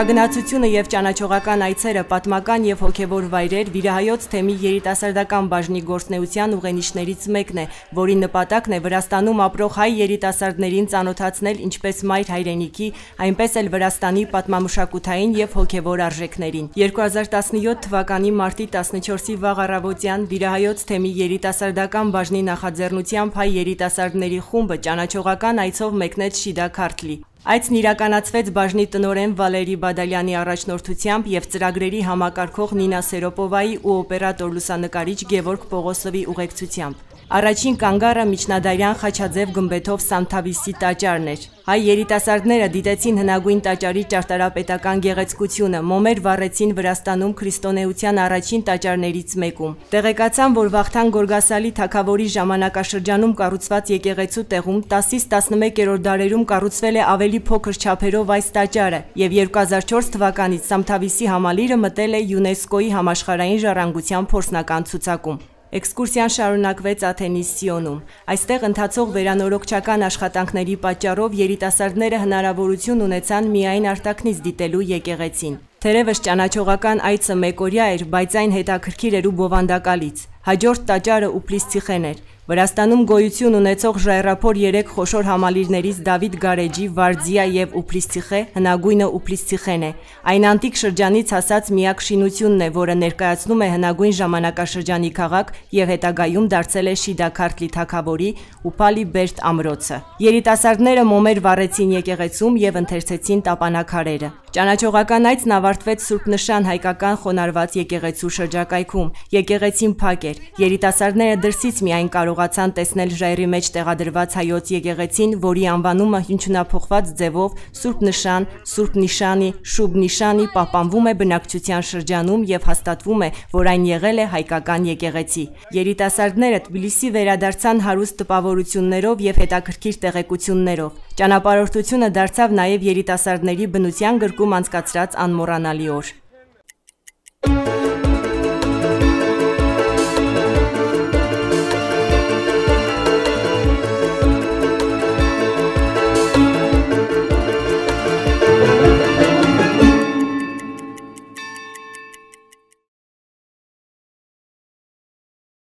Խորհրդագնացությունը եւ ճանաչողական այցերը պատմական եւ հոգեվոր վայրեր Վիրահայոց թեմի երիտասարդական բաժնի գործնեության ուղենիշներից մեկն է, որի նպատակն է Վրաստանում ապրող հայ երիտասարդներին ծանոթացնել ինչպես մայր հայրենիքի, այնպես էլ Վրաստանի պատմամշակութային եւ հոգեվոր արժեքներին։ 2017 թվականի մարտի 14-ի վաղ առավոտյան Վիրահայոց թեմի երիտասարդական բաժնի նախաձեռնությամբ հայ երիտասարդների խումբը ճանաչողական այցով մեկնեց Շիդա Քարթլի։ Այցն իրականացվեց բաժնի տնորեն Վալերի Բադալյանի առաջնորդությամբ եւ ծրագրերի համակարգող Նինա Սերոպովայի ու օպերատոր լուսանկարիչ Գևորգ Պողոսովի ուղեկցությամբ։ Առաջին կանգառը միջնադարյան Խաչաձև գմբեթով Սանթավիսի տաճարն էր։ Հայ երիտասարդները դիտեցին հնագույն տաճարի ճարտարապետական գեղեցկությունը, մոմեր վառեցին Վրաստանում քրիստոնեության առաջին տաճարներից մեկում։ Տեղեկացան, որ Վախթան Գորգասալի թագավորի ժամանակաշրջանում կառուցված եկեղեցու տեղում 10-ից 11-րդ դարերում կառուցվել է ավելի փոքր չափերով այս տաճարը, եւ 2004 թվականից Սամթավիսի համալիրը մտել է ՅՈՒՆԵՍԿՕ-ի համաշխարհային ժառանգության փորձնական ցուցակում։ Էքսկուրսիան շարունակվեց Աթենիս Սիոնում։ Այստեղ ընթացող վերանորոգչական աշխատանքների պատճառով երիտասարդները հնարավորություն ունեցան միայն արտակնից դիտելու եկեղեցին։ Թերևս ճանաչողական այցը մեկօրյա էր, բայց այն հետաքրքիր էր ու բովանդակալից։ Հաջորդ տաճարը Ուպլիսցիխեն էր։ Վրաստանում գոյություն ունեցող ժայռափոր 3 խոշոր համալիրներից Դավիթ Գարեջի, Վարձիա եւ Ուպլիսցիխե հնագույնը Ուպլիսցիխեն է։ Այն անտիկ շրջանից հասած միակ շինությունն է, որը ներկայացնում է հնագույն ժամանակաշրջանի քաղաք եւ հետագայում դարձել է Շիդաքարտլի թագավորի Ուպալի Բերտ ամրոցը։ Երիտասարդները մոմեր վառեցին եկեղեցում եւ ընթերցեցին տապանակարերը։ Ճանաչողական այցն ավարտվեց Սուրբ Նշան հայկական խոնարհված եկեղեցու շրջակայքում։ Եկեղեցին փակ էր։ Երիտասարդները դրսից միայն կարողացան տեսնել ժայռի մեջ տեղադրված հայոց եկեղեցին, որի անվանումը հնչյունափոխված ձևով Սուրբ Նշան, Սուրբ Նիշանի, Շուբ Նիշանի պահպանվում է բնակչության շրջանում եւ հաստատվում է, որ այն եղել է հայկական եկեղեցի։ Երիտասարդները Թբիլիսի վերադարձան հարուստ տպավորություններով եւ հետաքրքիր տեղեկություններով։ Ճանապարհորդությունը դարձավ նաեւ երիտասարդների բնության գրկում անցկացրած անմոռանալի օր։